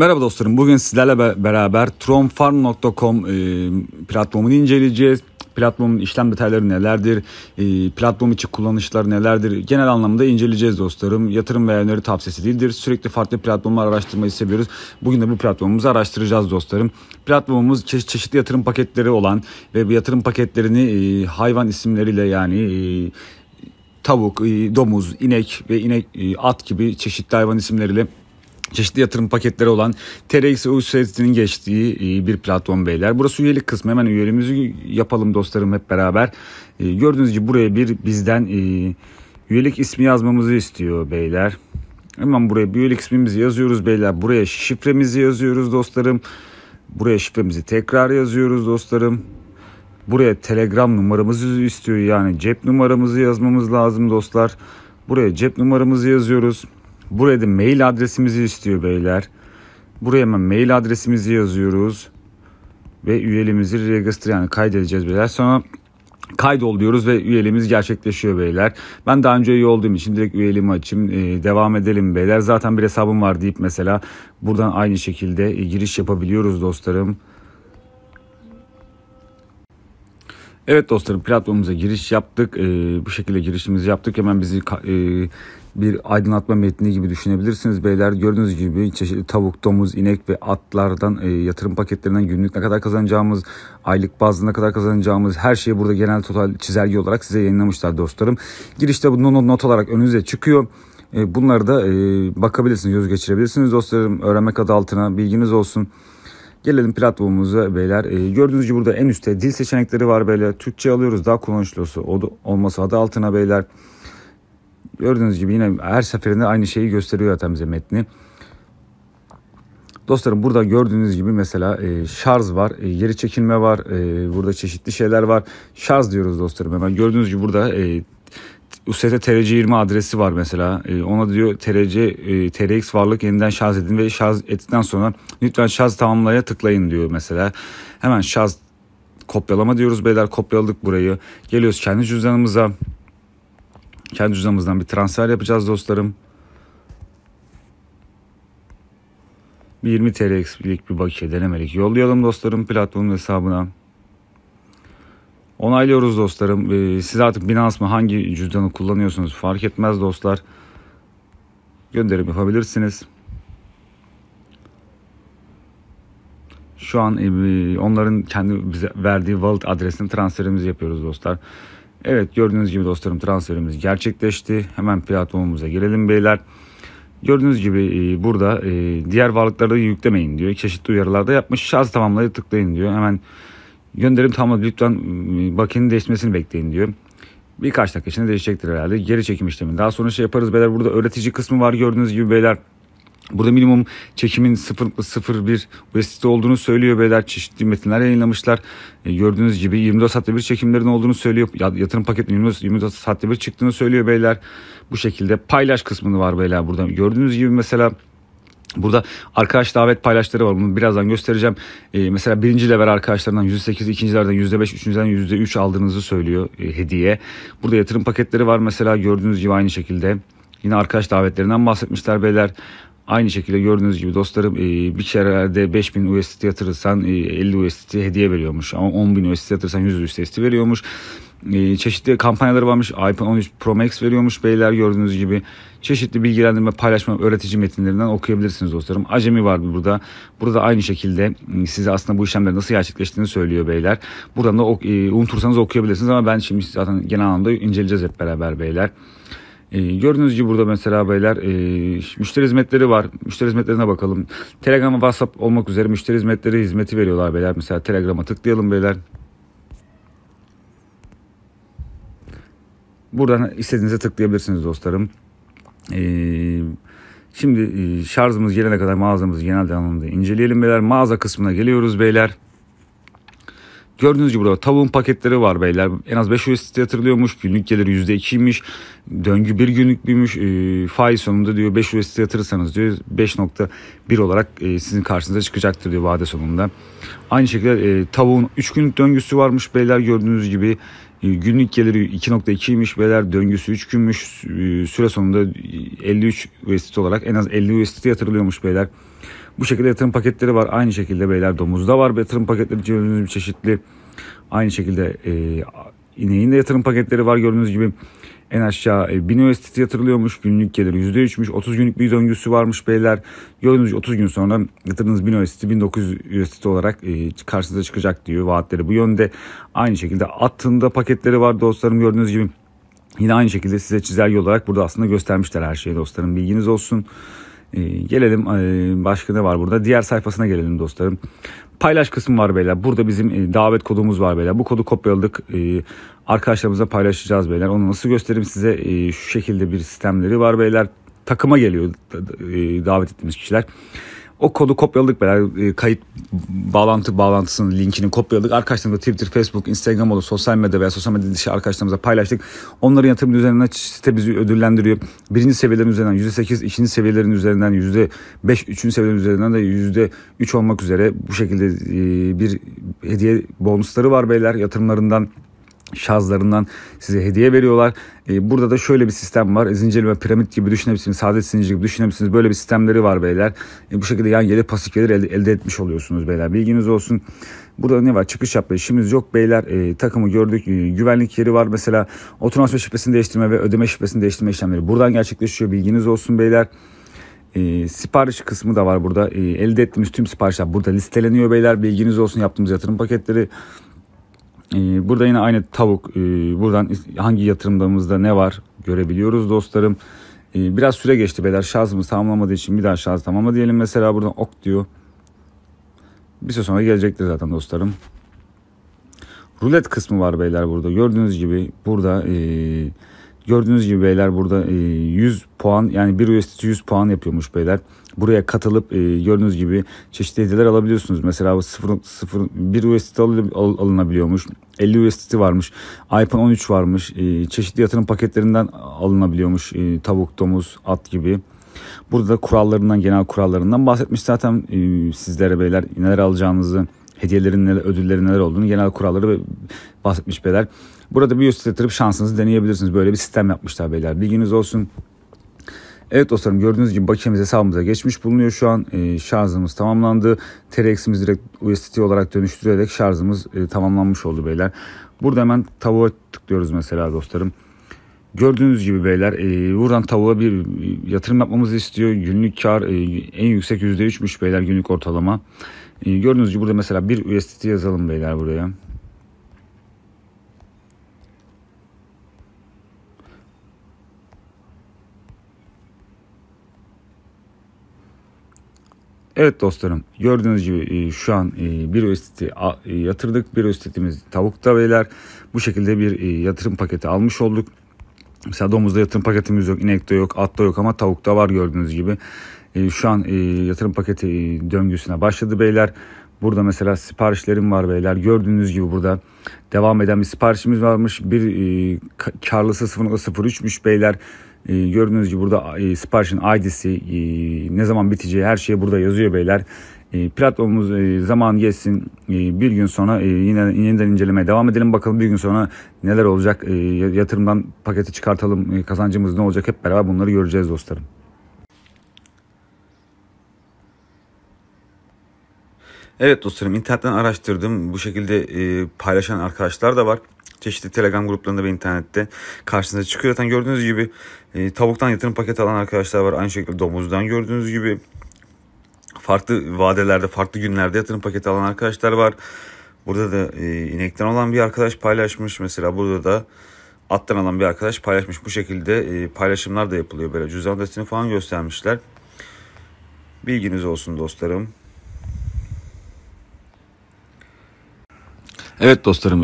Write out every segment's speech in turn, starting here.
Merhaba dostlarım. Bugün sizlerle beraber tronfarm.com e, platformunu inceleyeceğiz. Platformun işlem detayları nelerdir? E, platform içi kullanışlar nelerdir? Genel anlamda inceleyeceğiz dostlarım. Yatırım veya öneri tavsiyesi değildir. Sürekli farklı platformlar araştırmayı seviyoruz. Bugün de bu platformumuzu araştıracağız dostlarım. Platformumuz çe- çeşitli yatırım paketleri olan ve bu yatırım paketlerini e, hayvan isimleriyle yani tavuk, domuz, inek ve inek at gibi çeşitli hayvan isimleriyle çeşitli yatırım paketleri olan TRX ücretinin geçtiği e, bir platform beyler. Burası üyelik kısmı. Hemen üyeliğimizi yapalım dostlarım hep beraber. E, gördüğünüz gibi buraya bir bizden e, üyelik ismi yazmamızı istiyor beyler. Hemen buraya bir üyelik ismimizi yazıyoruz beyler. Buraya şifremizi yazıyoruz dostlarım. Buraya şifremizi tekrar yazıyoruz dostlarım. Buraya telegram numaramızı istiyor yani cep numaramızı yazmamız lazım dostlar. Buraya cep numaramızı yazıyoruz. Buraya da mail adresimizi istiyor beyler. Buraya hemen mail adresimizi yazıyoruz. Ve üyeliğimizi register yani kaydedeceğiz beyler. Sonra kaydol diyoruz ve üyeliğimiz gerçekleşiyor beyler. Ben daha önce üye olduğum için direkt üyeliğimi açayım. Ee, devam edelim beyler. Zaten bir hesabım var deyip mesela buradan aynı şekilde e, giriş yapabiliyoruz dostlarım. Evet dostlarım platformumuza giriş yaptık. Ee, bu şekilde girişimizi yaptık. Hemen bizi e, bir aydınlatma metni gibi düşünebilirsiniz beyler. Gördüğünüz gibi çeşitli tavuk, domuz, inek ve atlardan e, yatırım paketlerinden günlük ne kadar kazanacağımız, aylık bazlı ne kadar kazanacağımız her şeyi burada genel total çizelge olarak size yayınlamışlar dostlarım. Girişte bu not, not olarak önünüze çıkıyor. E, bunları da e, bakabilirsiniz, göz geçirebilirsiniz dostlarım. Öğrenmek adı altına bilginiz olsun. Gelelim platformumuza beyler. E, gördüğünüz gibi burada en üstte dil seçenekleri var beyler. Türkçe alıyoruz daha kullanışlısı olması adı altına beyler. Gördüğünüz gibi yine her seferinde aynı şeyi gösteriyor zaten bize metni. Dostlarım burada gördüğünüz gibi mesela e, şarj var, e, geri çekilme var, e, burada çeşitli şeyler var. Şarj diyoruz dostlarım hemen. Gördüğünüz gibi burada e, UST TRC20 adresi var mesela. E, ona diyor TRC, e, TRX varlık yeniden şarj edin ve şarj ettikten sonra lütfen şarj tamamlaya tıklayın diyor mesela. Hemen şarj kopyalama diyoruz beyler kopyaladık burayı. Geliyoruz kendi cüzdanımıza. Kendi cüzdanımızdan bir transfer yapacağız dostlarım. Bir 20 TL'lik bir bakiye denemelik yollayalım dostlarım platformun hesabına. Onaylıyoruz dostlarım. Ee, siz artık Binance mı hangi cüzdanı kullanıyorsunuz fark etmez dostlar. Gönderim yapabilirsiniz. Şu an e, onların kendi bize verdiği wallet adresini transferimizi yapıyoruz dostlar. Evet gördüğünüz gibi dostlarım transferimiz gerçekleşti. Hemen platformumuza girelim beyler. Gördüğünüz gibi e, burada e, diğer varlıkları yüklemeyin diyor. Çeşitli uyarılarda yapmış. Şarj tamamlayıp tıklayın diyor. Hemen gönderim tamamladı. Lütfen bakiyenin değişmesini bekleyin diyor. Birkaç dakika içinde değişecektir herhalde. Geri çekim işlemi. Daha sonra şey yaparız beyler. Burada öğretici kısmı var gördüğünüz gibi beyler. Burada minimum çekimin 0.01 USDT olduğunu söylüyor beyler. Çeşitli metinler yayınlamışlar. E, gördüğünüz gibi 24 saatte bir çekimlerin olduğunu söylüyor. Yatırım paketinin 24, 24 saatte bir çıktığını söylüyor beyler. Bu şekilde paylaş kısmını var beyler burada. Gördüğünüz gibi mesela Burada arkadaş davet paylaşları var. Bunu birazdan göstereceğim. Ee, mesela birinci level arkadaşlarından %8, ikincilerden %5, üçüncülerden %3 aldığınızı söylüyor e, hediye. Burada yatırım paketleri var mesela gördüğünüz gibi aynı şekilde. Yine arkadaş davetlerinden bahsetmişler beyler. Aynı şekilde gördüğünüz gibi dostlarım e, bir kerede 5000 USDT yatırırsan 50 e, USDT hediye veriyormuş. Ama 10.000 USDT yatırırsan 100 USDT veriyormuş. E, çeşitli kampanyaları varmış. iPhone 13 Pro Max veriyormuş beyler gördüğünüz gibi. Çeşitli bilgilendirme, paylaşma, öğretici metinlerinden okuyabilirsiniz dostlarım. Acemi var burada. Burada aynı şekilde size aslında bu işlemler nasıl gerçekleştiğini söylüyor beyler. Buradan da unutursanız okuyabilirsiniz ama ben şimdi zaten genel anlamda inceleyeceğiz hep beraber beyler. E, gördüğünüz gibi burada mesela beyler e, müşteri hizmetleri var. Müşteri hizmetlerine bakalım. Telegram ve WhatsApp olmak üzere müşteri hizmetleri hizmeti veriyorlar beyler. Mesela Telegram'a tıklayalım beyler. Buradan istediğinize tıklayabilirsiniz dostlarım. Ee, şimdi e, şarjımız gelene kadar mağazamızı genel anlamda inceleyelim beyler. Mağaza kısmına geliyoruz beyler. Gördüğünüz gibi burada tavuğun paketleri var beyler. En az 5 USDT yatırılıyormuş. Günlük geliri %2'ymiş. Döngü bir günlük büyümüş. E, faiz sonunda diyor 5 USDT yatırırsanız diyor 5.1 olarak e, sizin karşınıza çıkacaktır diyor vade sonunda. Aynı şekilde e, tavuğun 3 günlük döngüsü varmış beyler gördüğünüz gibi. Günlük geliri 2.2'ymiş beyler döngüsü 3 günmüş süre sonunda 53 USDT olarak en az 50 USDT yatırılıyormuş beyler. Bu şekilde yatırım paketleri var. Aynı şekilde beyler domuzda var yatırım paketleri gördüğünüz gibi çeşitli. Aynı şekilde e, ineğin de yatırım paketleri var gördüğünüz gibi. En aşağı 1000 e, USDT yatırılıyormuş. Günlük gelir %3'müş. 30 günlük bir döngüsü varmış beyler. Gördüğünüz gibi 30 gün sonra yatırdığınız 1000 USDT 1900 USDT olarak e, karşınıza çıkacak diyor. Vaatleri bu yönde. Aynı şekilde attığında paketleri var dostlarım gördüğünüz gibi. Yine aynı şekilde size çizelge olarak burada aslında göstermişler her şeyi dostlarım. Bilginiz olsun. Ee, gelelim e, başka ne var burada? Diğer sayfasına gelelim dostlarım. Paylaş kısmı var beyler. Burada bizim e, davet kodumuz var beyler. Bu kodu kopyaladık. E, arkadaşlarımıza paylaşacağız beyler. Onu nasıl göstereyim size? E, şu şekilde bir sistemleri var beyler. Takıma geliyor davet ettiğimiz kişiler. O kodu kopyaladık beraber e, kayıt bağlantı bağlantısının linkini kopyaladık. Arkadaşlarımızla Twitter, Facebook, Instagram olur sosyal medya veya sosyal medya dışı arkadaşlarımıza paylaştık. Onların yatırım üzerinden site bizi ödüllendiriyor. Birinci seviyelerin üzerinden %8, ikinci seviyelerin üzerinden %5, üçüncü seviyelerin üzerinden de %3 olmak üzere bu şekilde e, bir hediye bonusları var beyler yatırımlarından şazlarından size hediye veriyorlar. Ee, burada da şöyle bir sistem var. Zincirleme piramit gibi düşünebilirsiniz. Saadet zinciri gibi düşünebilirsiniz. Böyle bir sistemleri var beyler. E, bu şekilde yan gelir pasif gelir elde, elde etmiş oluyorsunuz beyler. Bilginiz olsun. Burada ne var? Çıkış yapma işimiz yok beyler. E, takımı gördük. E, güvenlik yeri var. Mesela otomasyon şifresini değiştirme ve ödeme şifresini değiştirme işlemleri buradan gerçekleşiyor. Bilginiz olsun beyler. E, sipariş kısmı da var burada. E, elde ettiğimiz tüm siparişler burada listeleniyor beyler. Bilginiz olsun yaptığımız yatırım paketleri ee, burada yine aynı tavuk. Ee, buradan hangi yatırımlarımızda ne var görebiliyoruz dostlarım. Ee, biraz süre geçti beyler. Şarjımız tamamlamadığı için bir daha şarj tamamla diyelim. Mesela buradan ok diyor. Bir süre sonra gelecektir zaten dostlarım. Rulet kısmı var beyler burada. Gördüğünüz gibi burada e, gördüğünüz gibi beyler burada e, 100 puan yani bir USDT 100 puan yapıyormuş beyler buraya katılıp e, gördüğünüz gibi çeşitli hediyeler alabiliyorsunuz. Mesela 0, 0, 1 USDT al, al, alınabiliyormuş. 50 USDT varmış. iPhone 13 varmış. E, çeşitli yatırım paketlerinden alınabiliyormuş. E, tavuk, domuz, at gibi. Burada da kurallarından, genel kurallarından bahsetmiş zaten e, sizlere beyler neler alacağınızı, hediyelerin neler, ödüllerin neler olduğunu, genel kuralları bahsetmiş beyler. Burada bir USDT yatırıp şansınızı deneyebilirsiniz. Böyle bir sistem yapmışlar beyler. Bilginiz olsun. Evet dostlarım gördüğünüz gibi bakiyemiz hesabımıza geçmiş bulunuyor şu an. E, şarjımız tamamlandı. TRX'imizi direkt USDT olarak dönüştürerek şarjımız e, tamamlanmış oldu beyler. Burada hemen tavuğa tıklıyoruz mesela dostlarım. Gördüğünüz gibi beyler e, buradan tavuğa bir yatırım yapmamızı istiyor. Günlük kar e, en yüksek %3'müş beyler günlük ortalama. E, gördüğünüz gibi burada mesela bir USDT yazalım beyler buraya. Evet dostlarım gördüğünüz gibi e, şu an e, bir USDT e, yatırdık. Bir USDT'miz tavukta beyler. Bu şekilde bir yatırım paketi almış olduk. Mesela domuzda yatırım paketimiz yok, inekte yok, atta yok ama tavukta var gördüğünüz gibi. Şu an yatırım paketi döngüsüne başladı beyler. Burada mesela siparişlerim var beyler. Gördüğünüz gibi burada devam eden bir siparişimiz varmış. Bir karlısı 0.03'müş beyler. E, gördüğünüz gibi burada e, siparişin ID'si e, ne zaman biteceği her şey burada yazıyor beyler. E, platformumuz e, zaman geçsin. E, bir gün sonra yine yeniden incelemeye devam edelim. Bakalım bir gün sonra neler olacak? Yatırımdan paketi çıkartalım. Kazancımız ne olacak? Hep beraber bunları göreceğiz dostlarım. Evet dostlarım internetten araştırdım. Bu şekilde paylaşan arkadaşlar da var çeşitli Telegram gruplarında ve internette karşınıza çıkıyor. Zaten gördüğünüz gibi e, tavuktan yatırım paketi alan arkadaşlar var. Aynı şekilde domuzdan gördüğünüz gibi farklı vadelerde, farklı günlerde yatırım paketi alan arkadaşlar var. Burada da e, inekten olan bir arkadaş paylaşmış. Mesela burada da attan alan bir arkadaş paylaşmış. Bu şekilde e, paylaşımlar da yapılıyor. Böyle cüzdan adresini falan göstermişler. Bilginiz olsun dostlarım. Evet dostlarım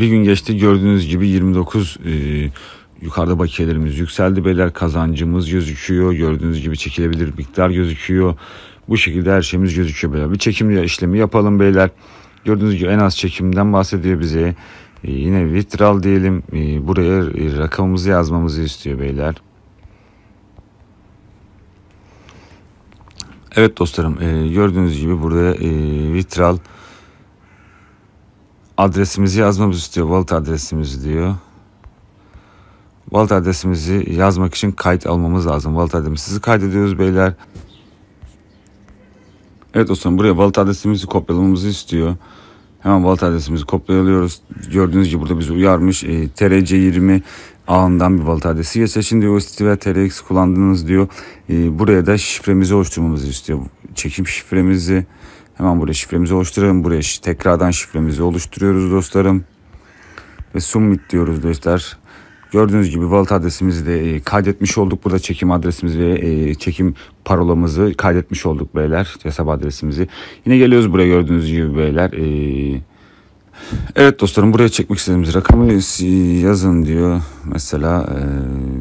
bir gün geçti gördüğünüz gibi 29 yukarıda bakiyelerimiz yükseldi beyler. Kazancımız gözüküyor gördüğünüz gibi çekilebilir miktar gözüküyor. Bu şekilde her şeyimiz gözüküyor beyler. Bir çekim işlemi yapalım beyler. Gördüğünüz gibi en az çekimden bahsediyor bize. Yine vitral diyelim. Buraya rakamımızı yazmamızı istiyor beyler. Evet dostlarım gördüğünüz gibi burada vitral adresimizi yazmamızı istiyor. Wallet adresimizi diyor. Wallet adresimizi yazmak için kayıt almamız lazım. Wallet adresimizi kaydediyoruz beyler. Evet dostum buraya wallet adresimizi kopyalamamızı istiyor. Hemen wallet adresimizi kopyalıyoruz. Gördüğünüz gibi burada bizi uyarmış. E, TRC20 ağından bir wallet adresi geçse şimdi USDT ve TRX kullandınız diyor. E, buraya da şifremizi oluşturmamızı istiyor. Çekim şifremizi hemen buraya şifremizi oluşturalım. Buraya tekrardan şifremizi oluşturuyoruz dostlarım. Ve submit diyoruz dostlar. Gördüğünüz gibi wallet adresimizi de e, kaydetmiş olduk. Burada çekim adresimizi ve e, çekim parolamızı kaydetmiş olduk beyler. Hesap adresimizi. Yine geliyoruz buraya gördüğünüz gibi beyler. E, evet dostlarım buraya çekmek istediğimiz rakamı yazın diyor. Mesela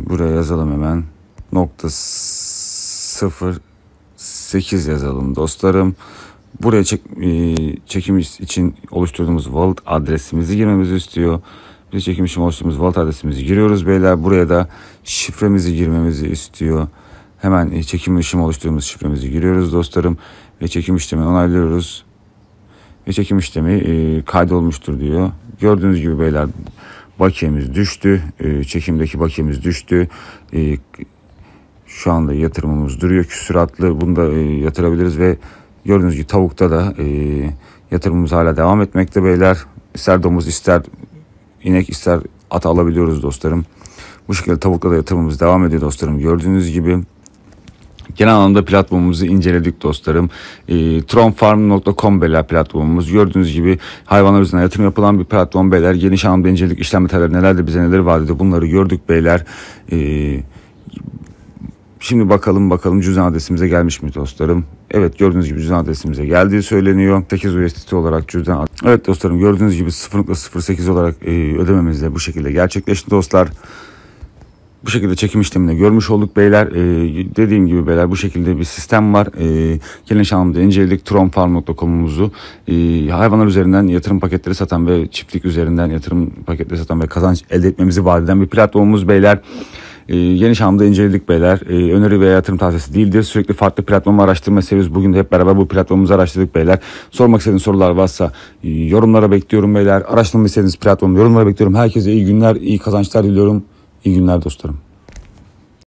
buraya yazalım hemen. Nokta sıfır 8 yazalım dostlarım. Buraya çek, e, çekim için oluşturduğumuz wallet adresimizi girmemizi istiyor. Biz çekim için oluşturduğumuz wallet adresimizi giriyoruz beyler. Buraya da şifremizi girmemizi istiyor. Hemen e, çekim için oluşturduğumuz şifremizi giriyoruz dostlarım. Ve çekim işlemini onaylıyoruz. Ve çekim işlemi e, kaydolmuştur diyor. Gördüğünüz gibi beyler bakiyemiz düştü. E, çekimdeki bakiyemiz düştü. E, şu anda yatırımımız duruyor küsuratlı. Bunu da e, yatırabiliriz ve gördüğünüz gibi tavukta da e, yatırımımız hala devam etmekte beyler. İster domuz ister inek ister at alabiliyoruz dostlarım. Bu şekilde tavukla da yatırımımız devam ediyor dostlarım. Gördüğünüz gibi Genel anlamda platformumuzu inceledik dostlarım. E, tronfarm.com beyler platformumuz. Gördüğünüz gibi hayvanlar üzerine yatırım yapılan bir platform beyler. Geniş anlamda inceledik işlem metalleri nelerdir bize neler vaat bunları gördük beyler. E, Şimdi bakalım bakalım cüzdan adresimize gelmiş mi dostlarım? Evet gördüğünüz gibi cüzdan adresimize geldiği söyleniyor. 8 USDT olarak cüzdan Evet dostlarım gördüğünüz gibi 0.08 olarak e, ödememiz de bu şekilde gerçekleşti dostlar. Bu şekilde çekim işlemini görmüş olduk beyler. E, dediğim gibi beyler bu şekilde bir sistem var. E, geniş anlamda inceledik. Tronfarm.com'umuzu e, hayvanlar üzerinden yatırım paketleri satan ve çiftlik üzerinden yatırım paketleri satan ve kazanç elde etmemizi vaat eden bir platformumuz beyler. E, geniş anlamda inceledik beyler. E, öneri veya yatırım tavsiyesi değildir. Sürekli farklı platformu araştırma seviyoruz. Bugün de hep beraber bu platformumuzu araştırdık beyler. Sormak istediğiniz sorular varsa e, yorumlara bekliyorum beyler. Araştırma istediğiniz platformu yorumlara bekliyorum. Herkese iyi günler, iyi kazançlar diliyorum. İyi günler dostlarım.